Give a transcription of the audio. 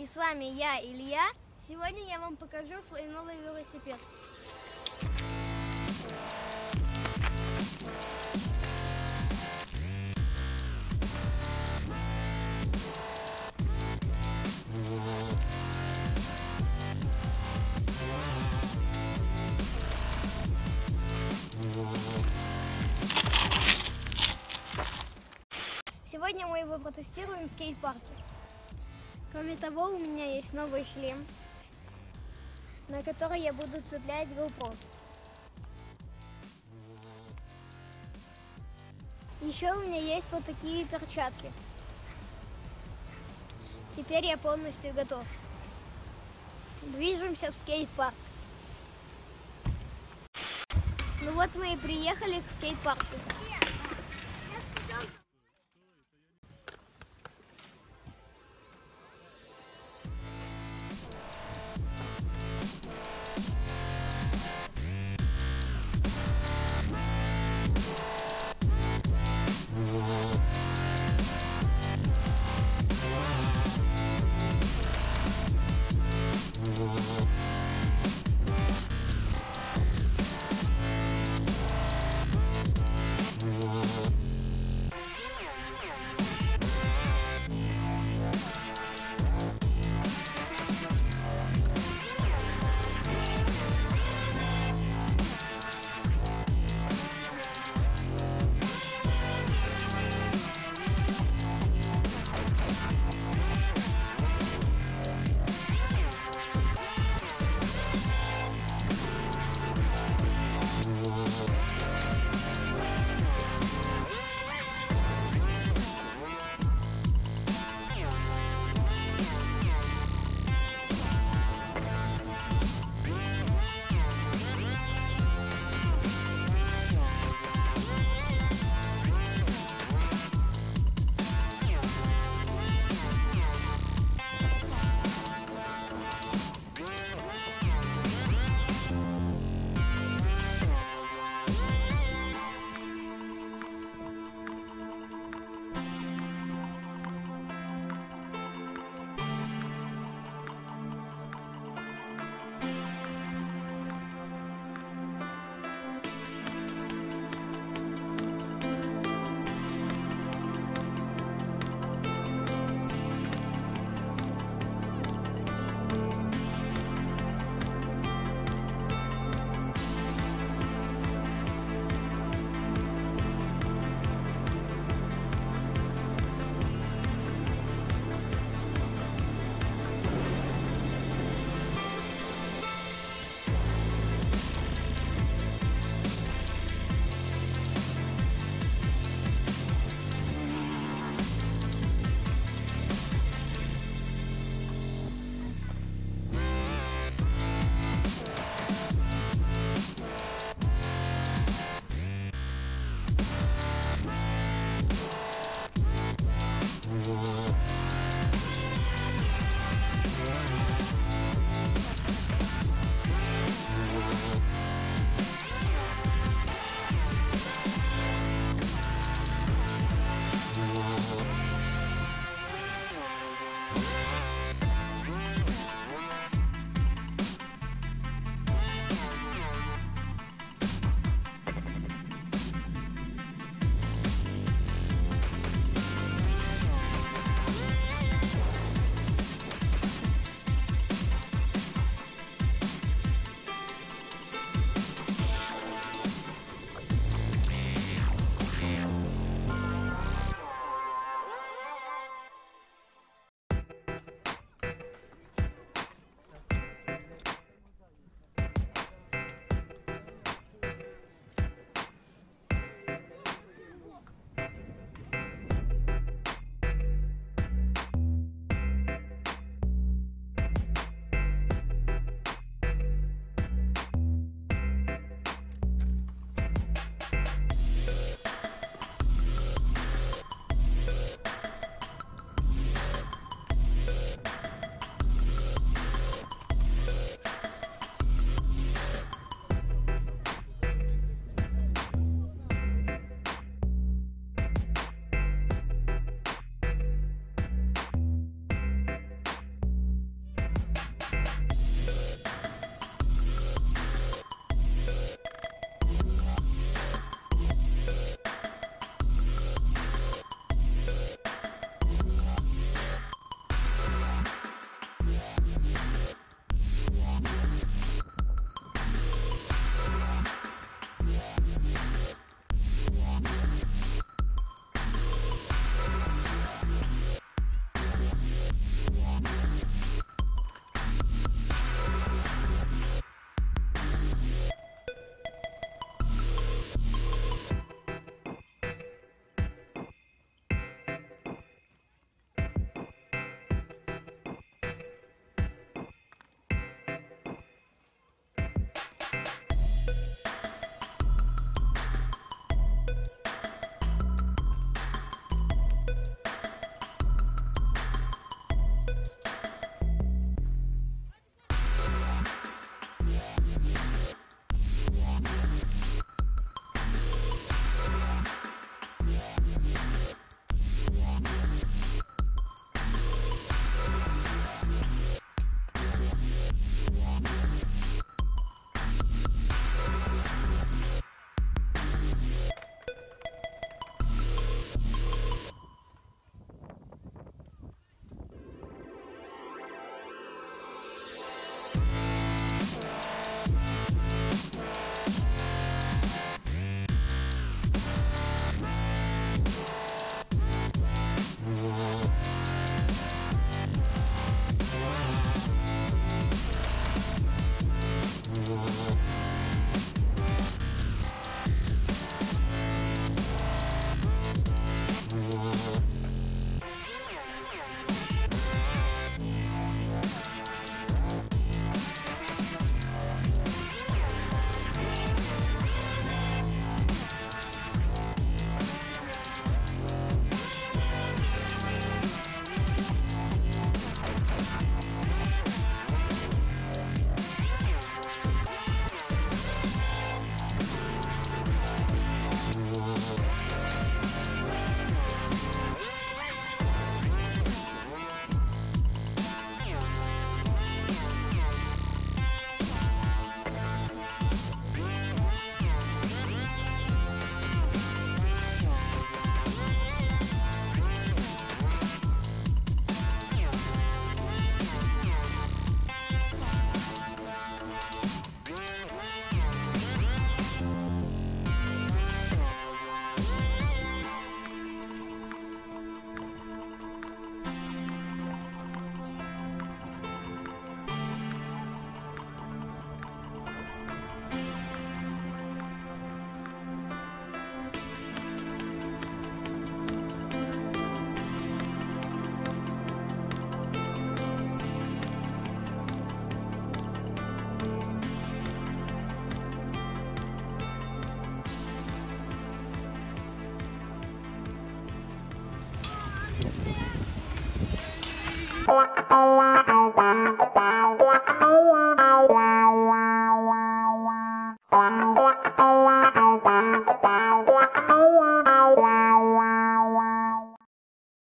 и с вами я, Илья. Сегодня я вам покажу свой новый велосипед. Сегодня мы его протестируем в скейт-парке. Кроме того, у меня есть новый шлем, на который я буду цеплять GoPro. Еще у меня есть вот такие перчатки. Теперь я полностью готов. Движемся в скейт-парк. Ну вот мы и приехали к скейт-парку.